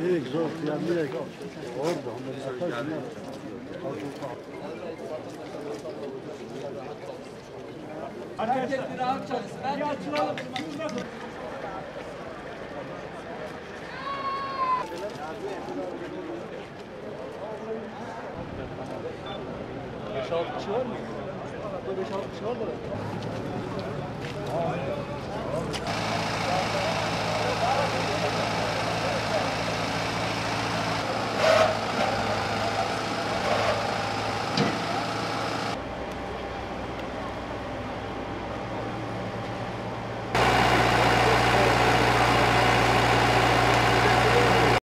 İyi güzel yani direkt orada. Bir rahat çalışsın. Bir rahat 要车没都？那的车，车不。